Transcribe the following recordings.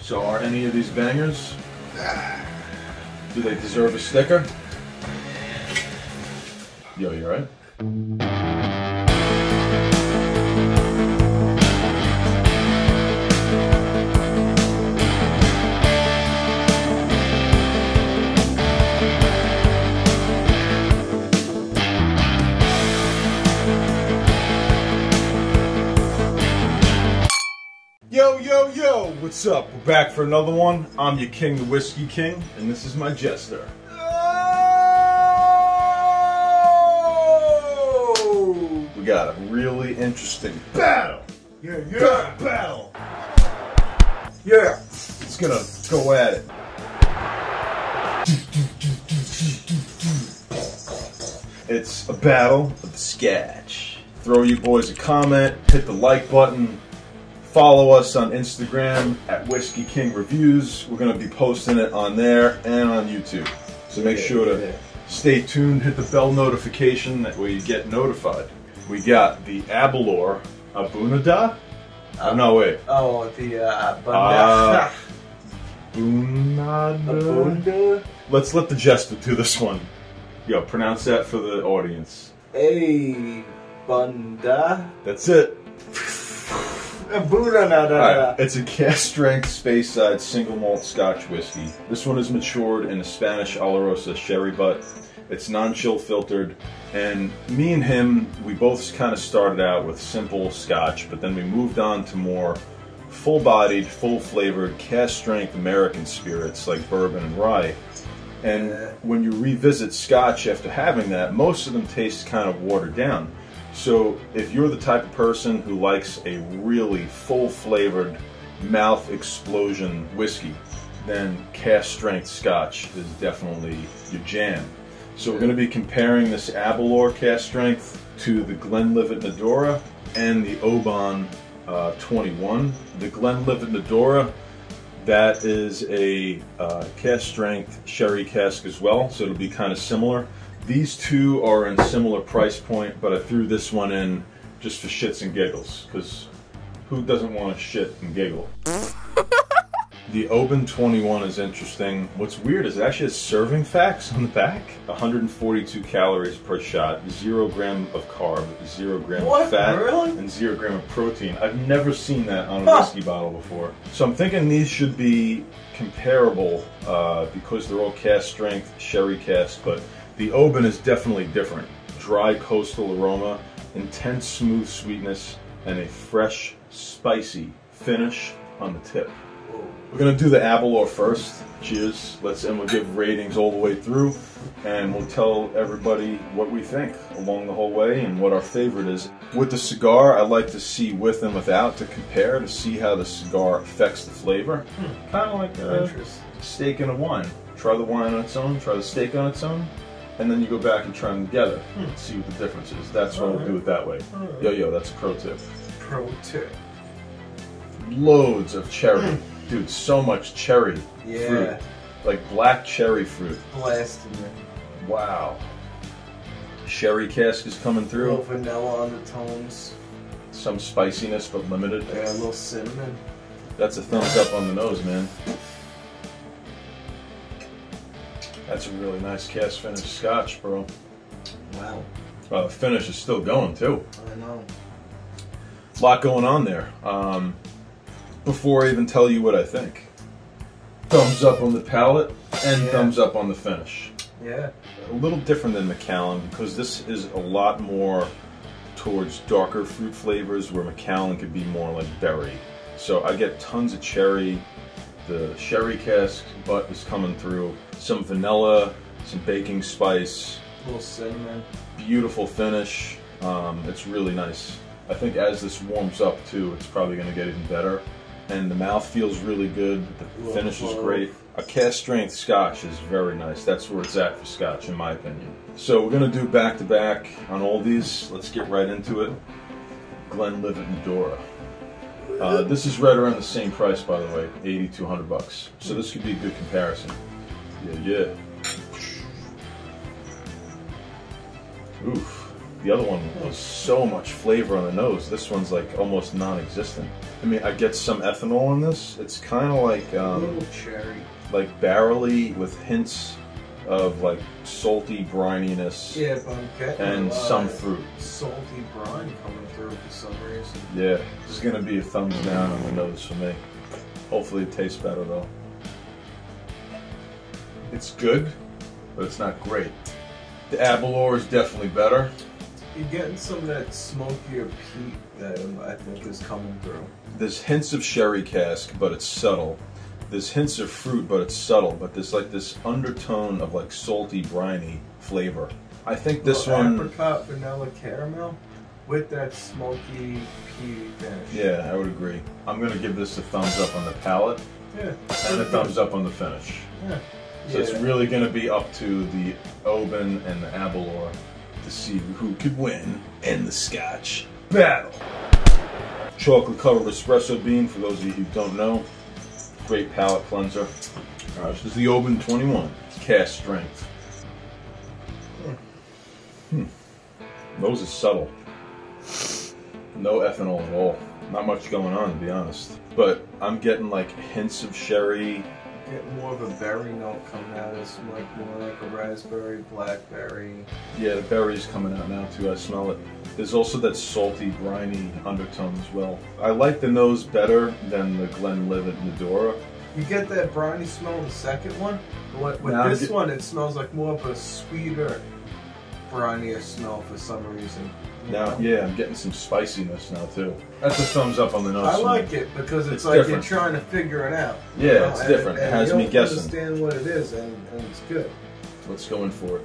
So are any of these bangers? Do they deserve a sticker? Yo, you alright? What's up? We're back for another one. I'm your king, the Whiskey King, and this is my jester. Oh! We got a really interesting battle. Yeah, yeah, battle. Yeah, it's gonna go at it. It's a battle of the sketch. Throw you boys a comment, hit the like button, Follow us on Instagram at Whiskey King Reviews. We're going to be posting it on there and on YouTube. So make sure to stay tuned, hit the bell notification that way you get notified. We got the Aberlour Abunada? Oh, no, wait. Oh, the uh, Uh, Bunda. Bunada? Let's let the jester do this one. Yo, pronounce that for the audience. Hey, Bunda. That's it. Bunda na da Alright, it's a cask strength Speyside single malt Scotch whiskey. This one is matured in a Spanish Oloroso sherry butt. It's non-chill filtered, and me and him, we both kind of started out with simple Scotch, but then we moved on to more full-bodied, full-flavored, cask strength American spirits like bourbon and rye. And when you revisit Scotch after having that, most of them taste kind of watered down. So if you're the type of person who likes a really full flavored mouth explosion whiskey, then cask strength scotch is definitely your jam. So we're going to be comparing this Aberlour cask strength to the Glenlivet Nadurra and the Oban uh, 21. The Glenlivet Nadurra, that is a uh, cask strength sherry cask as well, so it'll be kind of similar. These two are in similar price point, but I threw this one in just for shits and giggles, because who doesn't want to shit and giggle? the Oban 21 is interesting. What's weird is it actually has serving facts on the back. 142 calories per shot, zero gram of carb, zero gram What? of fat, Really? and zero gram of protein. I've never seen that on a Huh. whiskey bottle before. So I'm thinking these should be comparable uh, because they're all cask strength, sherry cask, but the Oban is definitely different. Dry coastal aroma, intense smooth sweetness, and a fresh, spicy finish on the tip. We're gonna do the Abalor first. Cheers. Let's and we'll give ratings all the way through, and we'll tell everybody what we think along the whole way and what our favorite is. With the cigar, I like to see with and without to compare to see how the cigar affects the flavor. Hmm, kind of like a Interesting. steak and a wine. Try the wine on its own, try the steak on its own, and then you go back and try them together. Hmm. See what the difference is. That's why we'll do it that way. Yo yo, that's a pro tip. Pro tip. Loads of cherry. Hmm. Dude, so much cherry Yeah. fruit. Like black cherry fruit. Blasting it. Wow. Sherry cask is coming through. A little vanilla undertones. Some spiciness, but limited. Yeah, a little cinnamon. That's a thumbs up on the nose, man. That's a really nice cask finish scotch, bro. Wow. Uh, the finish is still going, too. I know. A lot going on there. Um, before I even tell you what I think, thumbs up on the palate and Yeah. thumbs up on the finish. Yeah. A little different than Macallan because this is a lot more towards darker fruit flavors where Macallan could be more like berry. So I get tons of cherry. The sherry cask butt is coming through. Some vanilla, some baking spice, A little cinnamon. beautiful finish. Um, it's really nice. I think as this warms up too, it's probably going to get even better. And the mouth feels really good. The finish is great. A cask strength scotch is very nice. That's where it's at for scotch, in my opinion. So we're going to do back to back on all these. Let's get right into it. Glenlivet Nadurra. Uh, this is right around the same price, by the way, 80 to 100 bucks. So this could be a good comparison. Yeah, yeah. Oof. The other one was so much flavor on the nose. This one's like almost non-existent. I mean, I get some ethanol in this. It's kind of like A um, little cherry. like barrely with hints of like salty brininess Yeah, but I'm getting and a some fruit. salty brine coming through for some reason. Yeah, this is gonna be a thumbs down on the nose for me. Hopefully, it tastes better though. It's good, but it's not great. The Aberlour is definitely better. You're getting some of that smokier peat that I think is coming through. There's hints of sherry cask, but it's subtle. There's hints of fruit, but it's subtle. But there's like this undertone of like salty, briny flavor. I think this Little one, apricot vanilla caramel with that smoky peaty finish. yeah, I would agree. I'm gonna give this a thumbs up on the palate yeah, and a thumbs up on the finish. Yeah. So it's really going to be up to the Oban and the Aberlour to see who could win in the Scotch battle. Chocolate covered espresso bean, for those of you who don't know, great palate cleanser. This is the Oban 21, cask strength. Hmm. Nose is subtle. No ethanol at all. Not much going on, to be honest. But I'm getting like hints of sherry, Get more of a berry note coming out of this, like more like a raspberry, blackberry. Yeah, the berry's coming out now too. I smell it. There's also that salty, briny undertone as well. I like the nose better than the Glenlivet Nadurra. You get that briny smell in the second one. but With, Now this one, it smells like more of a sweeter, brinier smell for some reason. Now, yeah, I'm getting some spiciness now too. That's a thumbs up on the nose. I like it because it's, It's like different. you're trying to figure it out. Yeah, know, it's and- different. It has me guessing. Understand what it is, and, and it's good. Let's go in for it.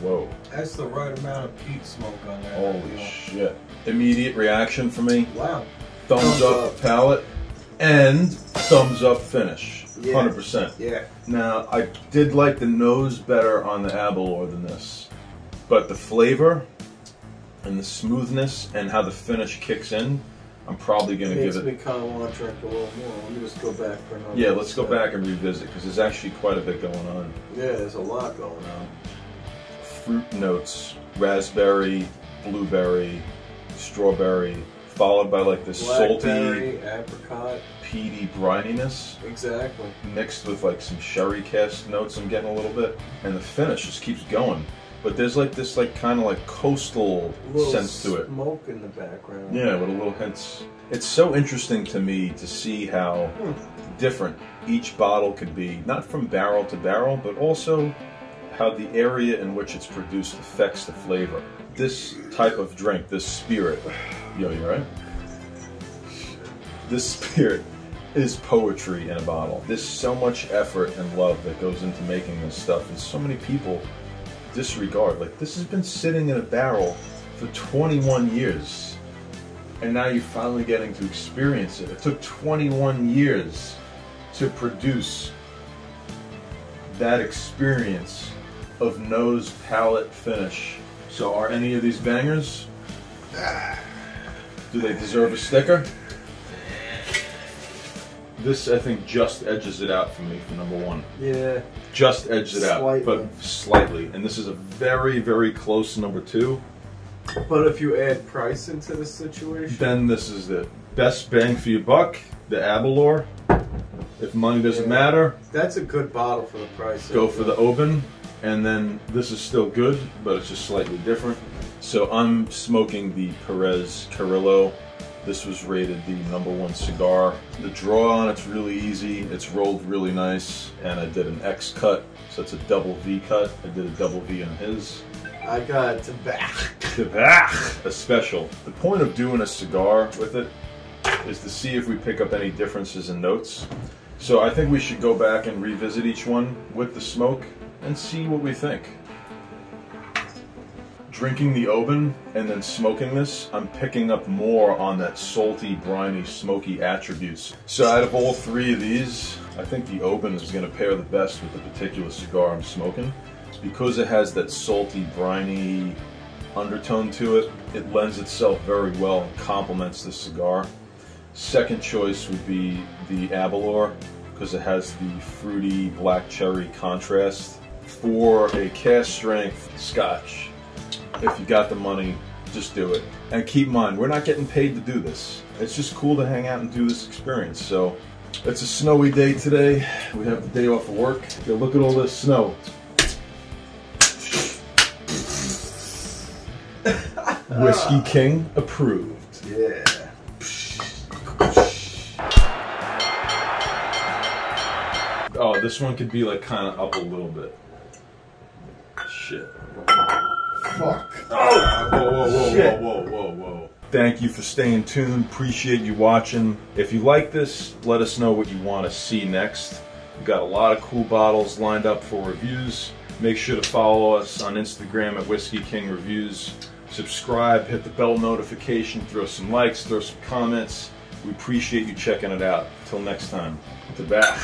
Whoa! That's the right amount of peat smoke on there. I Holy shit! Immediate reaction for me. Wow. Thumbs, Thumbs up, up. palate, and thumbs up finish. Yeah. Hundred percent. Yeah. Now, I did like the nose better on the Aberlour than this, but the flavor and the smoothness and how the finish kicks in, I'm probably gonna Makes give me it. kind of want to drink a little more. Let me just go back for another. Yeah, let's go back and revisit because there's actually quite a bit going on. Yeah, there's a lot going on. Fruit notes, raspberry, blueberry, strawberry, followed by like this salty, apricot. peaty brininess. Exactly. mixed with like some sherry cask notes I'm getting a little bit, and the finish just keeps going. But there's like this like kind of like coastal sense to it. Smoke in the background. Yeah, with a little hints. It's so interesting to me to see how hmm. different each bottle could be, not from barrel to barrel, but also how the area in which it's produced affects the flavor. This type of drink, this spirit, yo, you right? This spirit is poetry in a bottle. There's so much effort and love that goes into making this stuff, and so many people disregard. Like, this has been sitting in a barrel for 21 years, and now you're finally getting to experience it. It took 21 years to produce that experience of nose, palate, finish. So, are any of these bangers? Do they deserve a sticker? This, I think, just edges it out for me for number one. Yeah. Just edged it out, Slightly. but slightly. And this is a very, very close number two. But if you add price into the situation, Then this is the best bang for your buck, the Aberlour. If money doesn't Yeah. matter, that's a good bottle for the price. go for the Oban. And then this is still good, but it's just slightly different. So I'm smoking the Perez Carrillo. This was rated the number one cigar. The draw on it's really easy. It's rolled really nice. And I did an X cut, so it's a double V cut. I did a double V on his. I got tobacco. Tobacco, a special. The point of doing a cigar with it is to see if we pick up any differences in notes. So I think we should go back and revisit each one with the smoke and see what we think. Drinking the Oban and then smoking this, I'm picking up more on that salty, briny, smoky attributes. So out of all three of these, I think the Oban is going to pair the best with the particular cigar I'm smoking. Because it has that salty, briny undertone to it, it lends itself very well and complements the cigar. Second choice would be the Aberlour because it has the fruity black cherry contrast. For a cask strength scotch, if you got the money, just do it. And keep in mind, we're not getting paid to do this. It's just cool to hang out and do this experience. So it's a snowy day today. We have the day off of work. Yo, look at all this snow. Whiskey King approved. Yeah. Oh, this one could be like kind of up a little bit. Shit. Fuck. Oh. Whoa, whoa, whoa, Shit. whoa, whoa, whoa, whoa. Thank you for staying tuned. Appreciate you watching. If you like this, let us know what you want to see next. We've got a lot of cool bottles lined up for reviews. Make sure to follow us on Instagram at Whiskey King Reviews. Subscribe, hit the bell notification, throw some likes, throw some comments. We appreciate you checking it out. Till next time. To back.